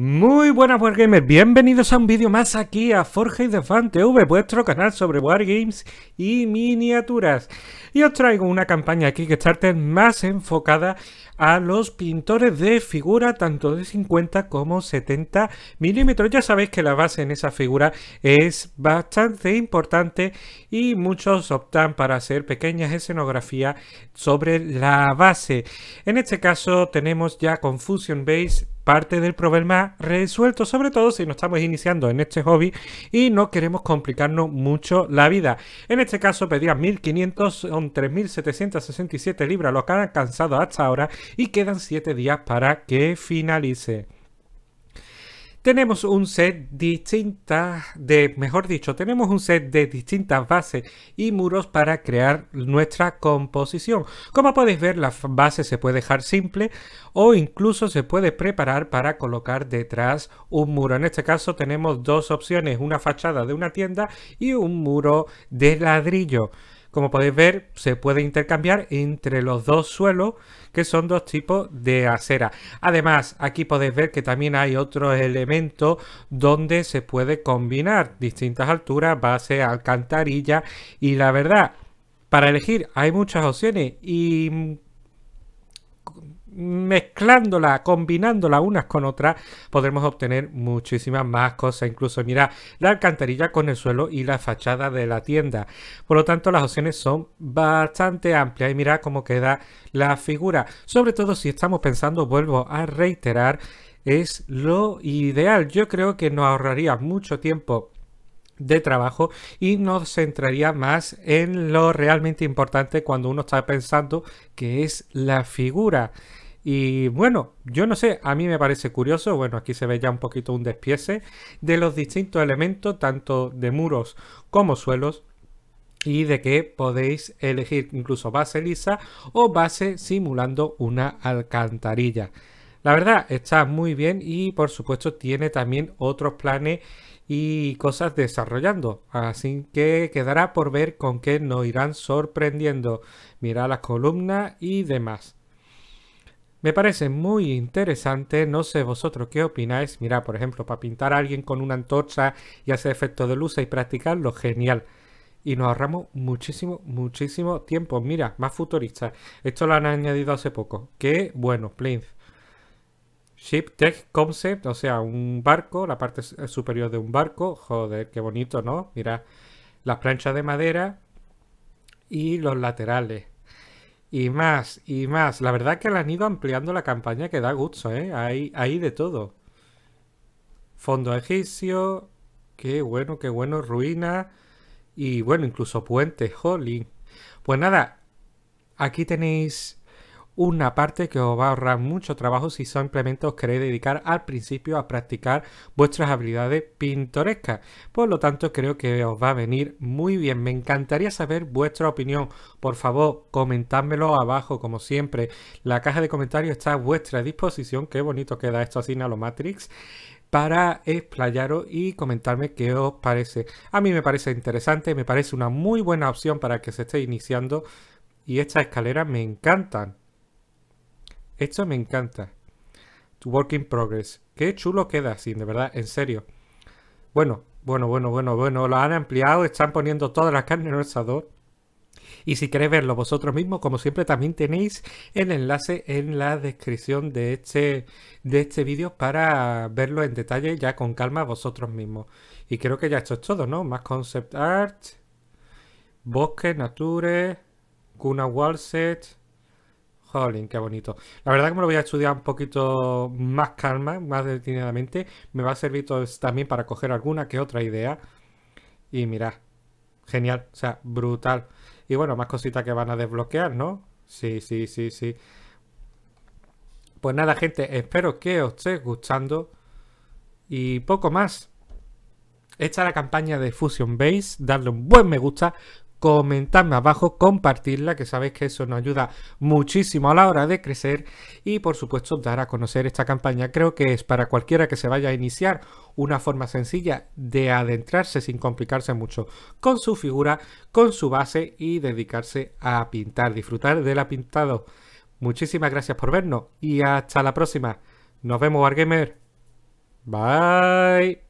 Muy buenas Wargamers, bienvenidos a un vídeo más aquí a Forge Fan TV, vuestro canal sobre Wargames y miniaturas. Y os traigo una campaña Kickstarter más enfocada a los pintores de figura tanto de 50 como 70 milímetros. Ya sabéis que la base en esa figura es bastante importante y muchos optan para hacer pequeñas escenografías sobre la base. En este caso tenemos ya Confusion Base parte del problema resuelto, sobre todo si nos estamos iniciando en este hobby y no queremos complicarnos mucho la vida. En este caso pedía 1500, son 3767 libras lo que han alcanzado hasta ahora y quedan 7 días para que finalice. Tenemos un set distinta de, mejor dicho, tenemos un set de distintas bases y muros para crear nuestra composición. Como podéis ver, la base se puede dejar simple o incluso se puede preparar para colocar detrás un muro. En este caso tenemos dos opciones, una fachada de una tienda y un muro de ladrillo. Como podéis ver, se puede intercambiar entre los dos suelos, que son dos tipos de acera. Además, aquí podéis ver que también hay otros elementos donde se puede combinar distintas alturas, base, alcantarilla. Y la verdad, para elegir hay muchas opciones y mezclándola, combinándola unas con otras, podremos obtener muchísimas más cosas. Incluso, mira, la alcantarilla con el suelo y la fachada de la tienda. Por lo tanto, las opciones son bastante amplias. Y mira cómo queda la figura. Sobre todo si estamos pensando, vuelvo a reiterar, es lo ideal. Yo creo que nos ahorraría mucho tiempo de trabajo y nos centraría más en lo realmente importante cuando uno está pensando que es la figura. Y bueno, yo no sé, a mí me parece curioso, bueno, aquí se ve ya un poquito un despiece de los distintos elementos, tanto de muros como suelos, y de que podéis elegir incluso base lisa o base simulando una alcantarilla. La verdad está muy bien y por supuesto tiene también otros planes y cosas desarrollando. Así que quedará por ver con qué nos irán sorprendiendo. Mira las columnas y demás. Me parece muy interesante, no sé vosotros qué opináis. Mira, por ejemplo, para pintar a alguien con una antorcha y hacer efecto de luz y practicarlo, genial. Y nos ahorramos muchísimo, muchísimo tiempo. Mira, más futurista. Esto lo han añadido hace poco. Qué bueno, Plinth. Ship Tech Concept, o sea, un barco, la parte superior de un barco. Joder, qué bonito, ¿no? Mira, las planchas de madera y los laterales. Y más, y más. La verdad que le han ido ampliando la campaña que da gusto, ¿eh? Hay, de todo. Fondo egipcio. Qué bueno, qué bueno. Ruina. Y bueno, incluso puentes. Holy. Pues nada. Aquí tenéis una parte que os va a ahorrar mucho trabajo si simplemente os queréis dedicar al principio a practicar vuestras habilidades pintorescas. Por lo tanto, creo que os va a venir muy bien. Me encantaría saber vuestra opinión. Por favor, comentádmelo abajo, como siempre. La caja de comentarios está a vuestra disposición. Qué bonito queda esto así en Matrix para explayaros y comentarme qué os parece. A mí me parece interesante, me parece una muy buena opción para que se esté iniciando y estas escaleras me encantan. Esto me encanta. Work in progress. Qué chulo queda así, de verdad, en serio. Bueno, bueno, bueno, bueno, bueno. Lo han ampliado, están poniendo todas las carnes en el asador. Y si queréis verlo vosotros mismos, como siempre, también tenéis el enlace en la descripción de este, de este vídeo para verlo en detalle ya con calma vosotros mismos. Y creo que ya esto es todo, ¿no? Más concept art, bosque, nature, cuna wallset, Jolín, qué bonito. La verdad que me lo voy a estudiar un poquito más calma, más detenidamente. Me va a servir todo también para coger alguna que otra idea. Y mirad, genial, o sea, brutal. Y bueno, más cositas que van a desbloquear, ¿no? Sí, sí, sí, sí. Pues nada, gente, espero que os esté gustando. Y poco más. Esta es la campaña de Fusion Base. Darle un buen me gusta comentadme abajo, compartirla, que sabéis que eso nos ayuda muchísimo a la hora de crecer y por supuesto dar a conocer esta campaña. Creo que es para cualquiera que se vaya a iniciar una forma sencilla de adentrarse sin complicarse mucho con su figura, con su base y dedicarse a pintar, disfrutar de la pintado. Muchísimas gracias por vernos y hasta la próxima. Nos vemos, Wargamer. Bye.